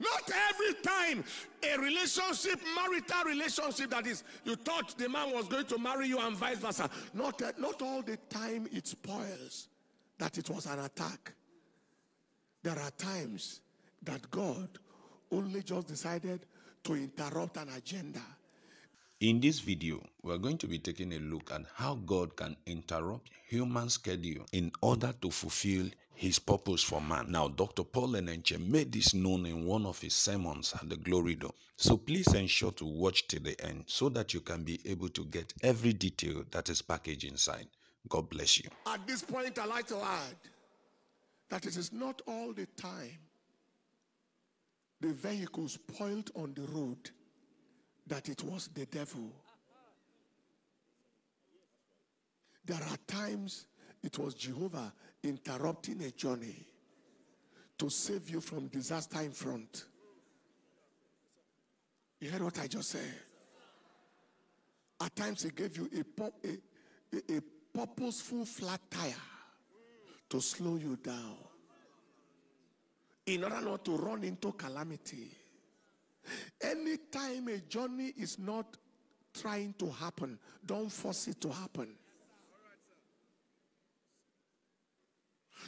Not every time a relationship, marital relationship, that is, you thought the man was going to marry you and vice versa. Not, not all the time it spoils that it was an attack. There are times that God only just decided to interrupt an agenda. In this video, we're going to be taking a look at how God can interrupt human schedule in order to fulfill his purpose for man. Now, Dr. Paul Enenche made this known in one of his sermons at the Glory Dome. So please ensure to watch till the end so that you can be able to get every detail that is packaged inside. God bless you. At this point, I like to add that it is not all the time the vehicle spoiled on the road that it was the devil. There are times it was Jehovah interrupting a journey to save you from disaster in front. You heard what I just said? At times, he gave you a, a, a, a purposeful flat tire to slow you down in order not to run into calamity. Anytime a journey is not trying to happen, don't force it to happen.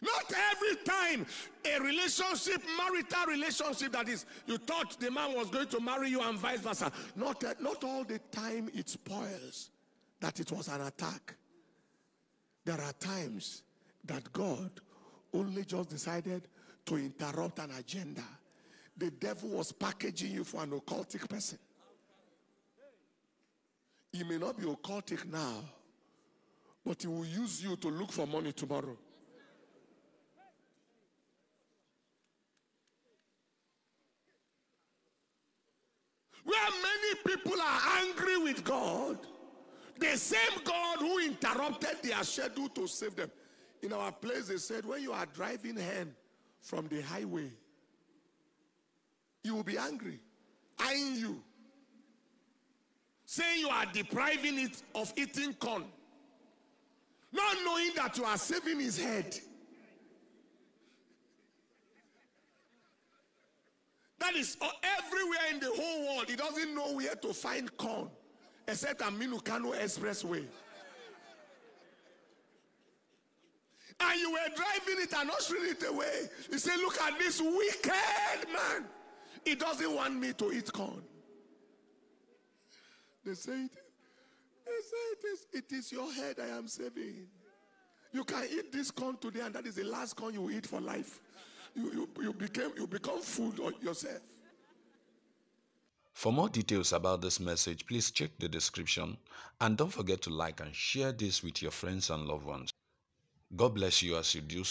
Not every time a relationship, marital relationship, that is, you thought the man was going to marry you and vice versa. Not, not all the time it spoils that it was an attack. There are times that God only just decided to interrupt an agenda. The devil was packaging you for an occultic person. He may not be occultic now, but he will use you to look for money tomorrow. Where many people are angry with God, the same God who interrupted their schedule to save them. In our place, they said, when you are driving hen from the highway, you will be angry, eyeing you, saying you are depriving it of eating corn, not knowing that you are saving his head. That is everywhere in the whole world. He doesn't know where to find corn except Aminu Kano Expressway. And you were driving it and ushering it away. You say, Look at this wicked man. He doesn't want me to eat corn. They say, it, they say it, is, it is your head I am saving. You can eat this corn today, and that is the last corn you will eat for life. You, you, you, became, you become food yourself. For more details about this message, please check the description and don't forget to like and share this with your friends and loved ones. God bless you as you do so.